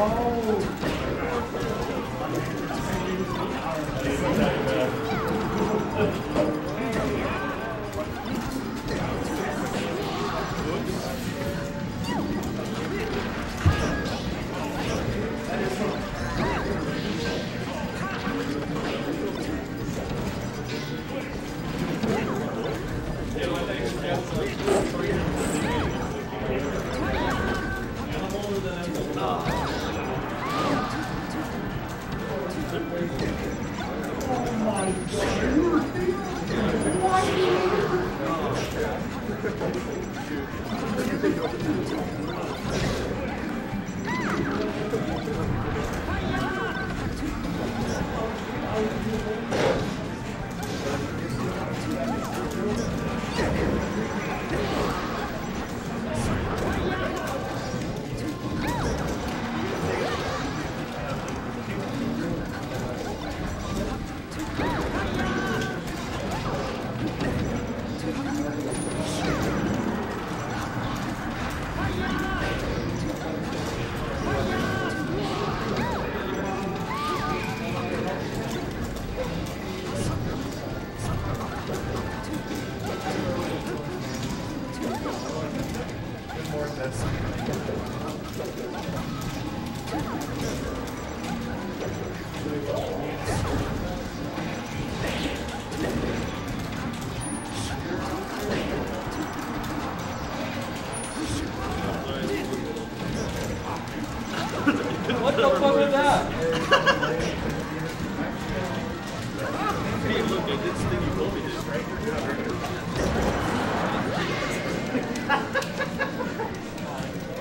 What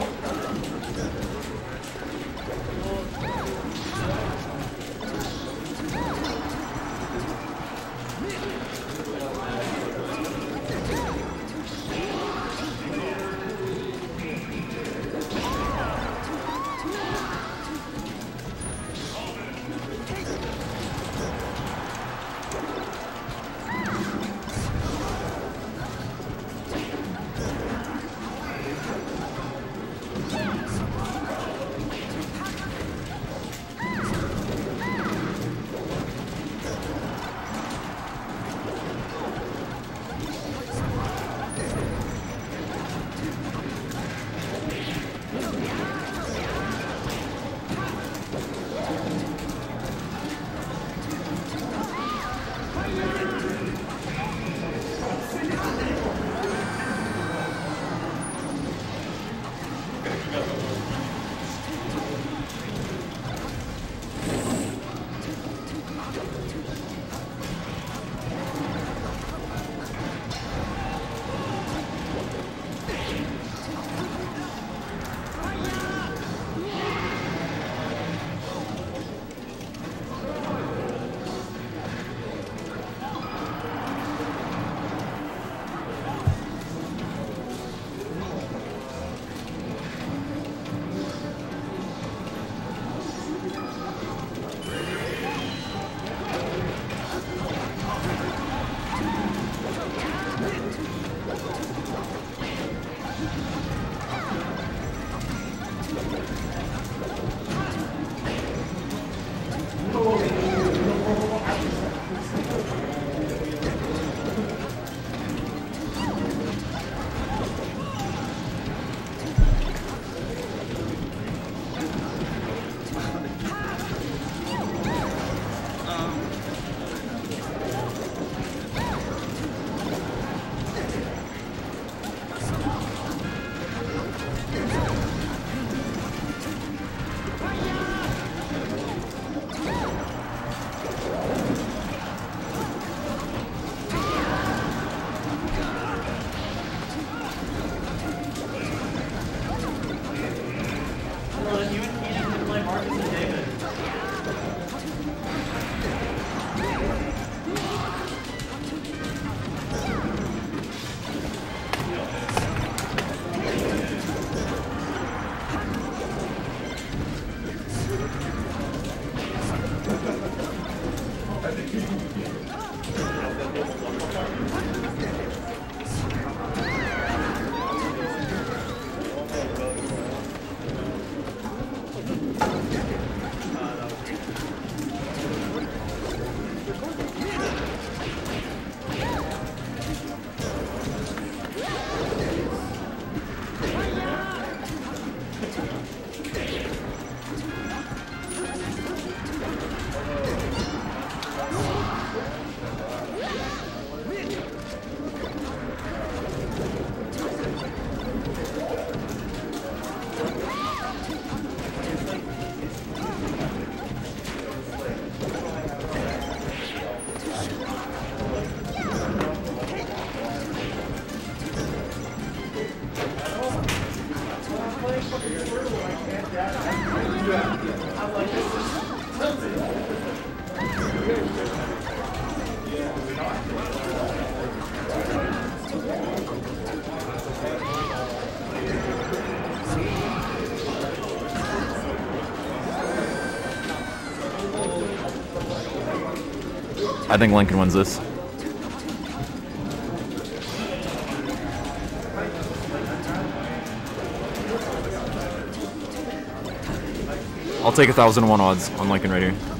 Yeah. I think Lincoln wins this. I'll take a thousand one odds on Lincoln right here.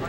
Yo,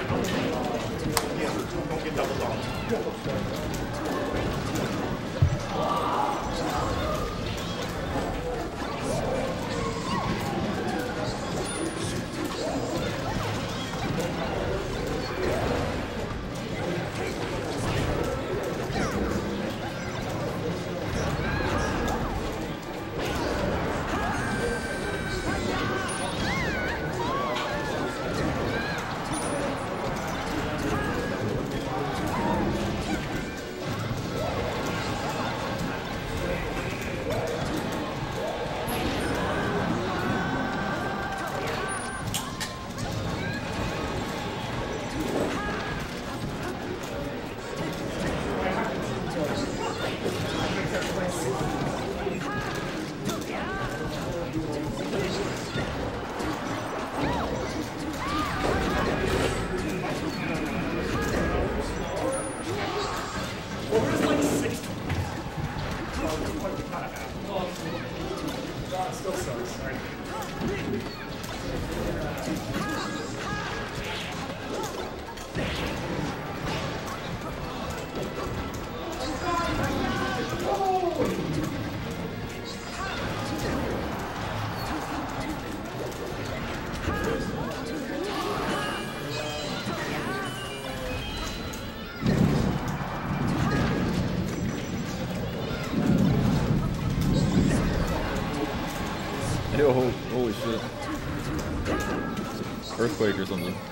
Earthquake or something.